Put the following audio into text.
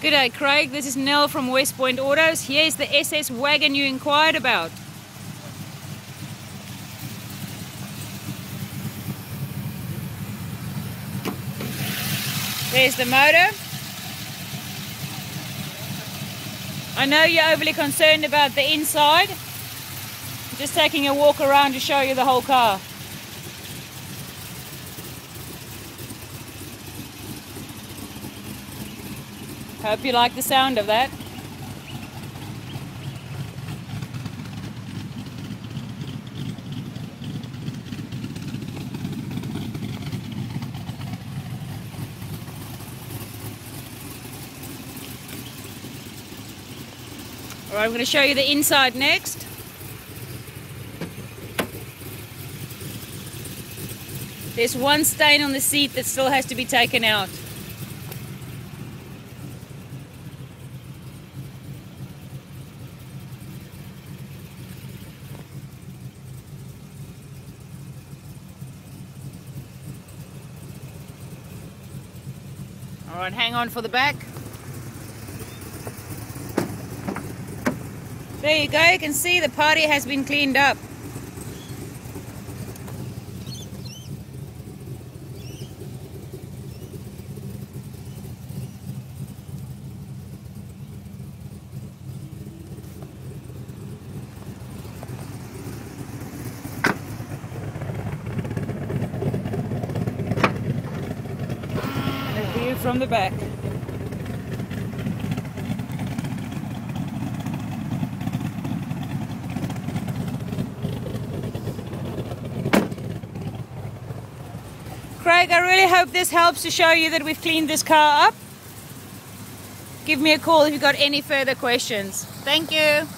G'day Craig, this is Nell from Westpoint Autos. Here's the SS wagon you inquired about. There's the motor. I know you're overly concerned about the inside. just taking a walk around to show you the whole car. Hope you like the sound of that. Alright, I'm going to show you the inside next. There's one stain on the seat that still has to be taken out. Alright, hang on for the back. There you go, you can see the party has been cleaned up. View from the back. Craig, I really hope this helps to show you that we've cleaned this car up. Give me a call if you've got any further questions. Thank you.